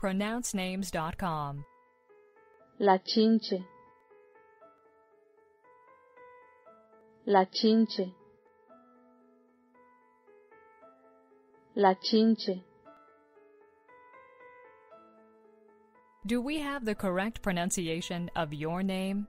pronouncenames.com. La chinche. La chinche. La chinche. Do we have the correct pronunciation of your name?